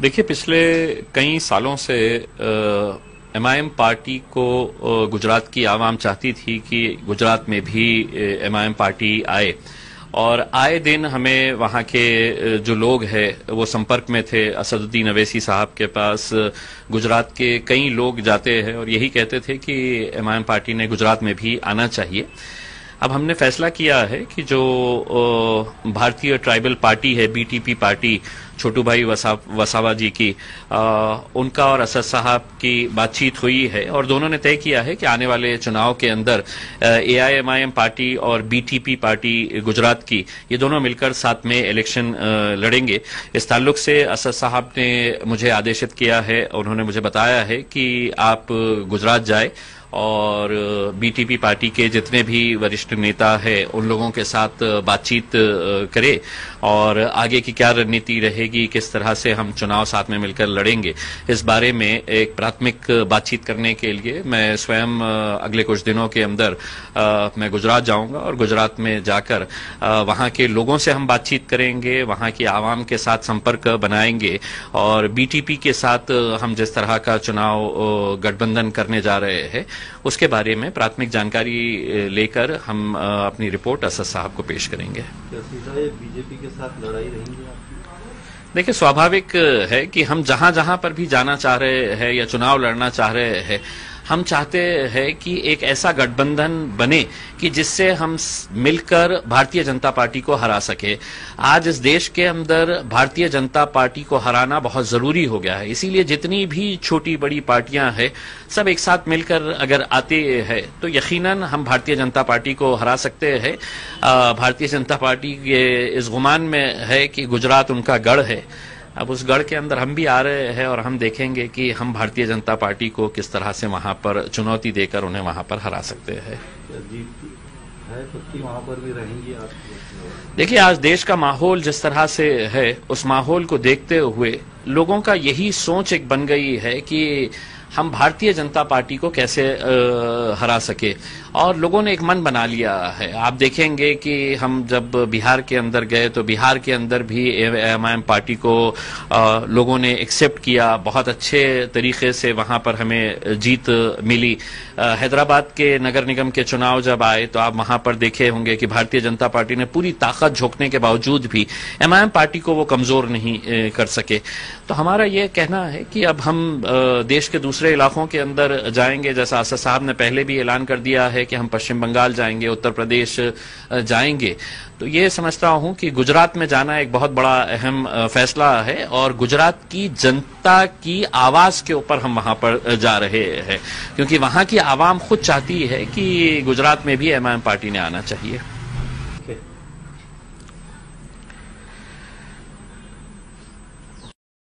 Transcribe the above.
देखिए, पिछले कई सालों से एमआईएम पार्टी को गुजरात की आवाम चाहती थी कि गुजरात में भी एमआईएम पार्टी आए। और आए दिन हमें वहाँ के जो लोग हैं, वो संपर्क में थे। असदुद्दीन अवैसी साहब के पास गुजरात के कई लोग जाते हैं और यही कहते थे कि एमआईएम पार्टी ने गुजरात में भी आना चाहिए। अब हमने फैसला किया है कि जो भारतीय ट्राइबल पार्टी है बीटीपी पार्टी छोटू भाई वसा, वसावा जी की आ, उनका और असद साहब की बातचीत हुई है और दोनों ने तय किया है कि आने वाले चुनाव के अंदर एआईएमआईएम पार्टी और बीटीपी पार्टी गुजरात की ये दोनों मिलकर साथ में इलेक्शन लड़ेंगे। इस ताल्लुक से असद साहब ने मुझे आदेशित किया है उन्होंने मुझे बताया है कि आप गुजरात जाए और बीटीपी पार्टी के जितने भी वरिष्ठ नेता है उन लोगों के साथ बातचीत करे और आगे की क्या रणनीति रहेगी किस तरह से हम चुनाव साथ में मिलकर लड़ेंगे। इस बारे में एक प्राथमिक बातचीत करने के लिए मैं स्वयं अगले कुछ दिनों के अंदर मैं गुजरात जाऊँगा और गुजरात में जाकर वहाँ के लोगों से हम बातचीत करेंगे, वहाँ की आवाम के साथ संपर्क बनाएँगे और बीटीपी के साथ हम जिस तरह का चुनाव गठबंधन करने जा रहे हैं, उसके बारे में प्राथमिक जानकारी लेकर हम अपनी रिपोर्ट असद साहब को पेश करेंगे। बीजेपी के साथ लड़ाई रहेंगी देखिए, स्वाभाविक है कि हम जहाँ जहाँ पर भी जाना चाह रहे हैं या चुनाव लड़ना चाह रहे हैं हम चाहते हैं कि एक ऐसा गठबंधन बने कि जिससे हम मिलकर भारतीय जनता पार्टी को हरा सके। आज इस देश के अंदर भारतीय जनता पार्टी को हराना बहुत ज़रूरी हो गया है। इसीलिए जितनी भी छोटी बड़ी पार्टियाँ हैं, सब एक साथ मिलकर अगर आते हैं तो यकीनन हम भारतीय जनता पार्टी को हरा सकते हैं। भारतीय जनता पार्टी के इस गुमान में है कि गुजरात उनका गढ़ है। अब उस गढ़ के अंदर हम भी आ रहे हैं और हम देखेंगे कि हम भारतीय जनता पार्टी को किस तरह से वहाँ पर चुनौती देकर उन्हें वहाँ पर हरा सकते हैं। वहाँ पर भी रहेंगी आप? देखिए आज देश का माहौल जिस तरह से है उस माहौल को देखते हुए लोगों का यही सोच एक बन गई है कि हम भारतीय जनता पार्टी को कैसे आ, हरा सके। और लोगों ने एक मन बना लिया है। आप देखेंगे कि हम जब बिहार के अंदर गए तो बिहार के अंदर भी एम आई एम पार्टी को आ, लोगों ने एक्सेप्ट किया। बहुत अच्छे तरीके से वहाँ पर हमें जीत मिली। हैदराबाद के नगर निगम के चुनाव जब आए तो आप वहाँ पर देखे होंगे कि भारतीय जनता पार्टी ने पूरी ताकत झोंकने के बावजूद भी एम पार्टी को वो कमज़ोर नहीं कर सके। तो हमारा ये कहना है कि अब हम देश के दूसरे इलाकों के अंदर जाएँगे, जैसा असद साहब ने पहले भी ऐलान कर दिया है कि हम पश्चिम बंगाल जाएँगे, उत्तर प्रदेश जाएँगे। तो ये समझता हूँ कि गुजरात में जाना एक बहुत बड़ा अहम फैसला है और गुजरात की जनता की आवाज़ के ऊपर हम वहाँ पर जा रहे हैं। क्योंकि वहाँ की आवाम खुद चाहती है कि गुजरात में भी एम पार्टी ने आना चाहिए।